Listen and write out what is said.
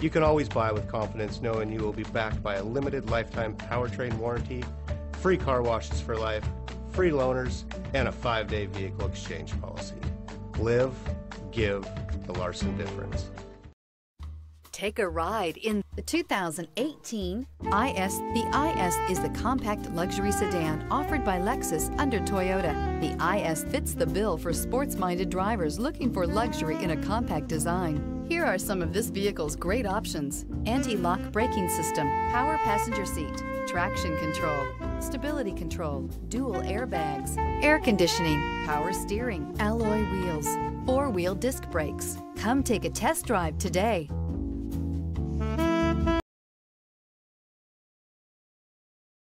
You can always buy with confidence knowing you will be backed by a limited lifetime powertrain warranty, free car washes for life, free loaners, and a five day vehicle exchange policy. Live, give the Larson difference. Take a ride in the 2018 IS. The IS is the compact luxury sedan offered by Lexus under Toyota. The IS fits the bill for sports-minded drivers looking for luxury in a compact design. Here are some of this vehicle's great options. Anti-lock braking system, power passenger seat, traction control, stability control, dual airbags, air conditioning, power steering, alloy wheels, four-wheel disc brakes. Come take a test drive today.